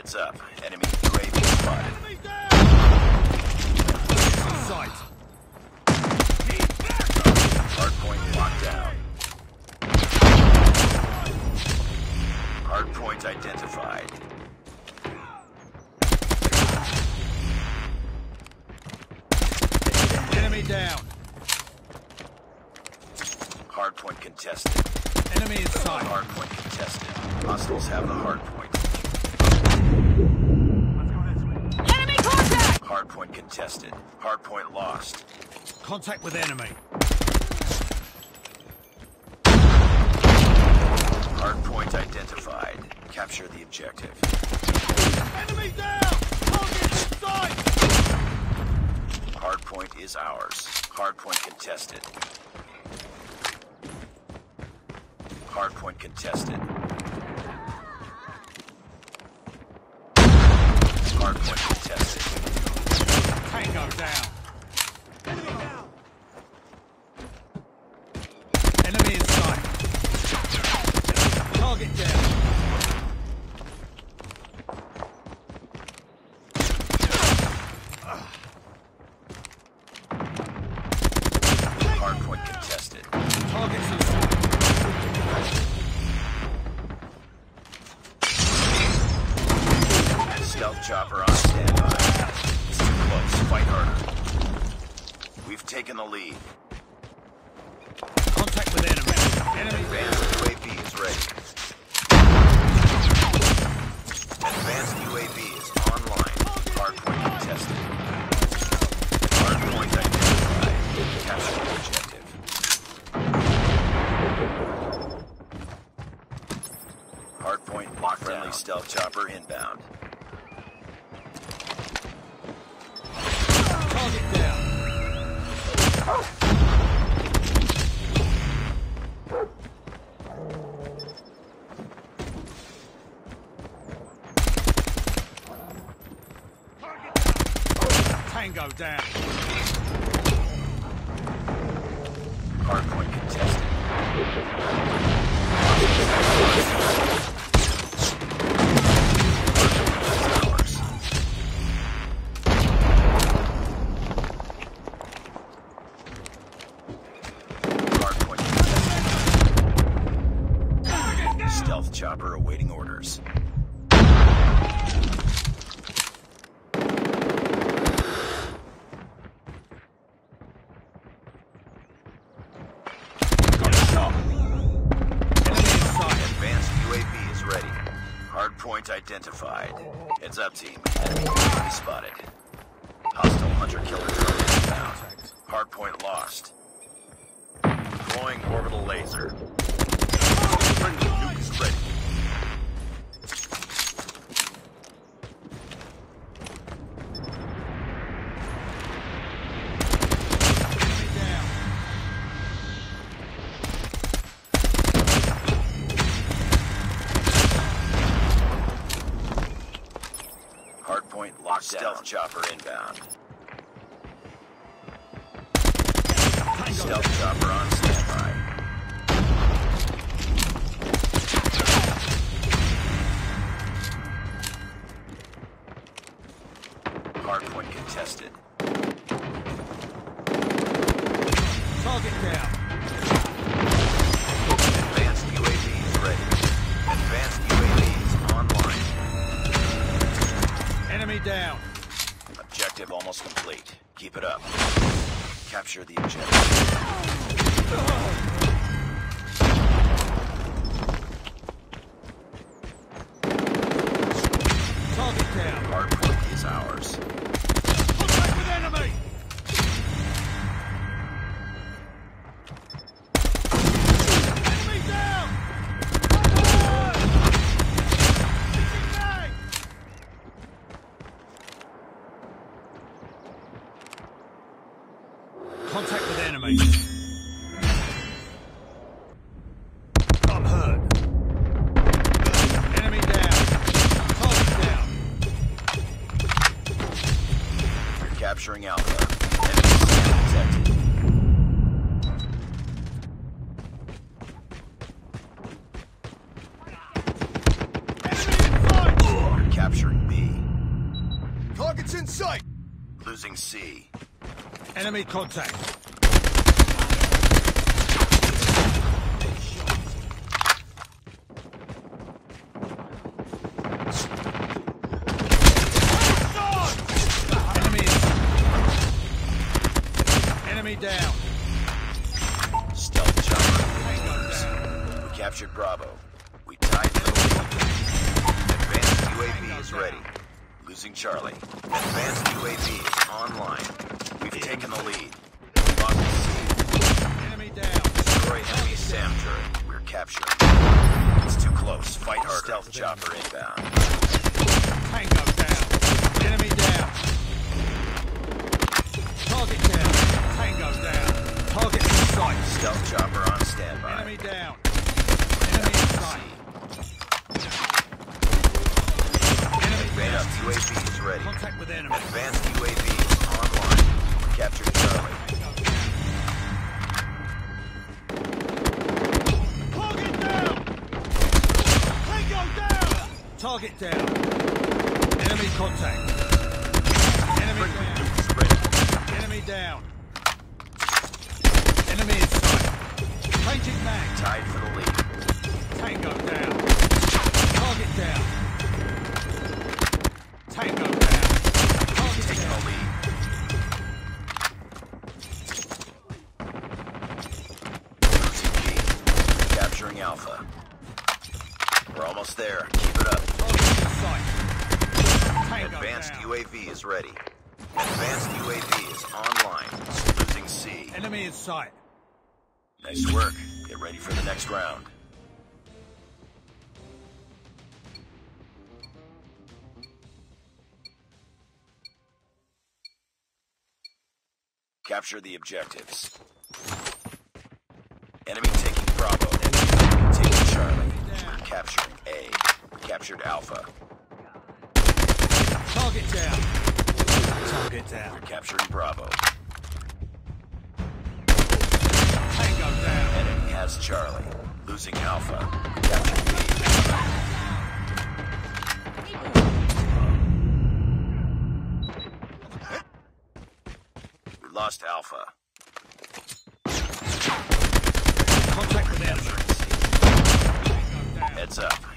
Heads up. Enemy UAV spotted. Sight. Hardpoint locked down. Hardpoint identified. Enemy down. Hardpoint contested. Enemy in sight. Hardpoint contested. Hostiles have the hardpoint. Enemy contact! Hardpoint contested. Hardpoint lost. Contact with enemy. Hardpoint identified. Capture the objective. Enemy down! Target in! Hardpoint is ours. Hardpoint contested. Hardpoint contested. Hardpoint contested. Tango down. Enemy in sight. Target down. Hardpoint contested. Targets in. Stealth chopper on standby. It's too close. Fight harder. We've taken the lead. Contact with enemy. Enemy Advanced UAV is ready. Advanced UAV is online. Hardpoint contested. Inbound. Target down. Tango down. Hardpoint contested. Awaiting orders. Hardpoint identified. Heads up, team. Enemy spotted. Hostile hunter-killer drone inbound. Hardpoint lost. Deploying orbital laser. Capture the objective. Target down. Hardpoint is ours. Contact with enemy. I'm hurt. Enemy down. Target down. You're capturing Alpha. Enemy stand detected. Enemy in sight. In sight! Losing C. Enemy contact. Enemy. Down. Stealth. We captured Bravo. We tied for the lead. Advanced UAV is ready. Losing Charlie. Advanced UAV online. We've taken the lead. Lost C. Enemy down. Destroy enemy SAM turret. We're capturing. It's too close. Fight hard. Stealth chopper inbound. Tango down. Enemy down. Target down. Tango down. Target in sight. Stealth chopper on standby. Enemy down. Enemy in sight. Enemy Advanced down. UAV is ready. Contact with enemy. Advanced UAV online. We captured Charlie. Target down. Tango down. Target down. Enemy contact. Enemy down. Ready. Enemy down. Enemy in sight. Changing mag. Tied for the lead. Tango down. Enemy in sight. Nice work. Get ready for the next round. Capture the objectives. Enemy taking Bravo. Enemy taking Charlie. Capturing A. Captured Alpha. Target down. Target down. We're capturing Bravo. Has Charlie. Losing Alpha. We captured B. We lost Alpha. Contact with enemy. Capturing C. Tango down. Heads up.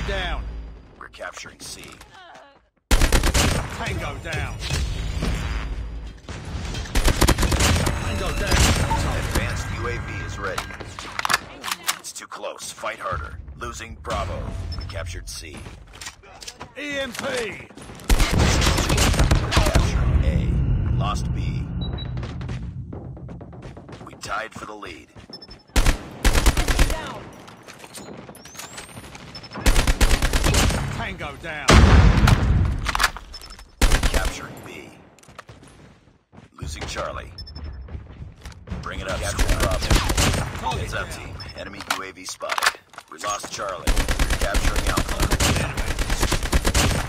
Enemy down. We're capturing C. Tango down. Tango down. Advanced UAV is ready. It's too close. Fight harder. Losing Bravo. We captured C. EMP. Capturing A. Lost B. We tied for the lead. Tango down. Capturing B. Losing Charlie. Bring it up. Capturing Bravo. Heads up, team. Enemy UAV spotted. We lost Charlie. Capturing Alpha. Enemy.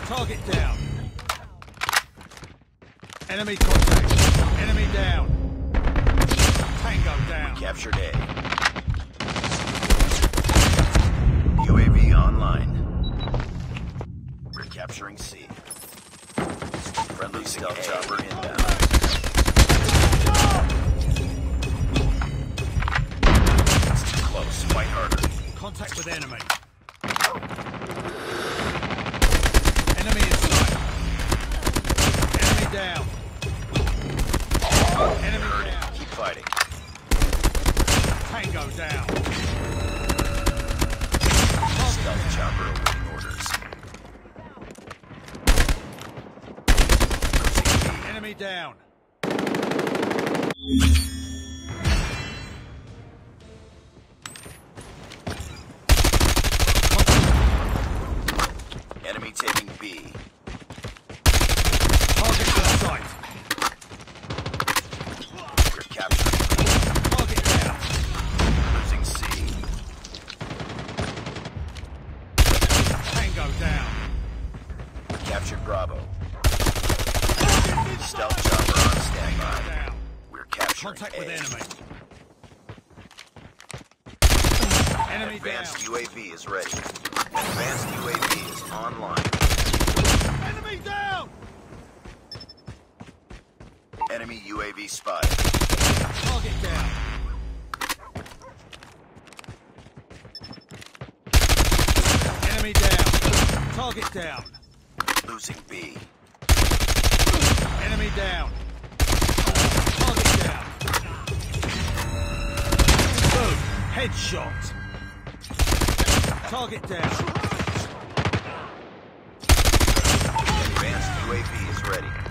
Target down. Enemy contact. Enemy down. Tango down. Captured A. Tango down. Stealth chopper awaiting orders. Enemy down. UAV spotted. Target down. Enemy down. Target down. Losing B. Enemy down. Target down. Boom. Headshot. Target down. Advanced UAV is ready.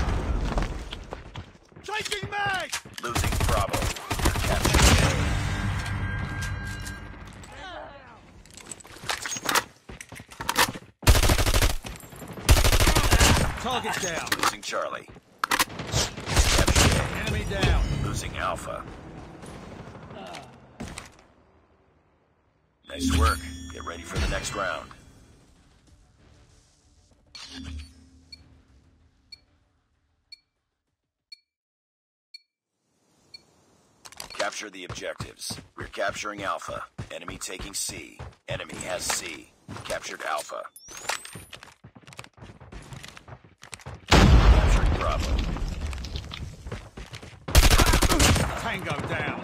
Taking mag. Losing Bravo. You're Target down. Losing Charlie. Captured Enemy down. Losing Alpha. Nice work. Get ready for the next round. Capture the objectives. We're capturing Alpha. Enemy taking C. Enemy has C. Captured Alpha. Captured Bravo. Tango down.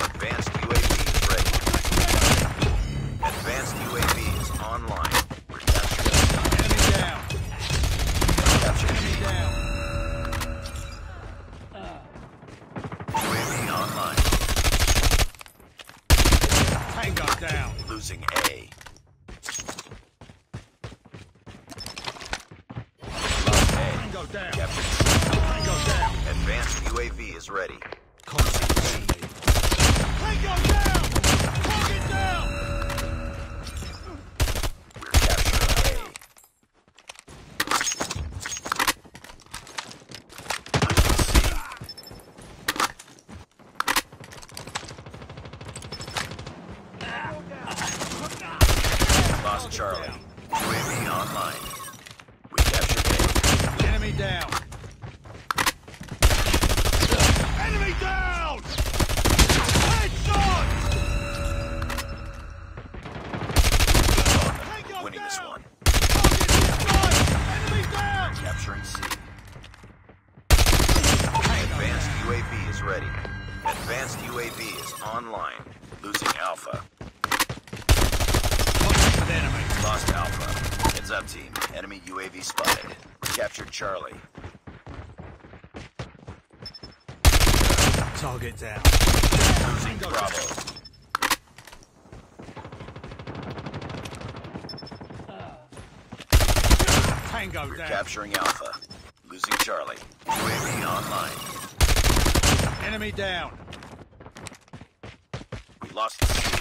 Advanced Down. Captured C. Tango down. Advanced UAV is ready. Tango down. Target down. We're capturing A. Lost Charlie. UAV online. We captured A. Enemy down. Enemy down. Headshot. Winning this one. Enemy down. Capturing C. Advanced. UAV is ready. Advanced UAV is online. Losing Alpha. Enemy. Lost Alpha. Heads up, team. Enemy UAV spotted. Captured Charlie. Target down. Losing Bravo. Tango We're down. capturing Alpha. Losing Charlie. UAV online. Enemy down. We lost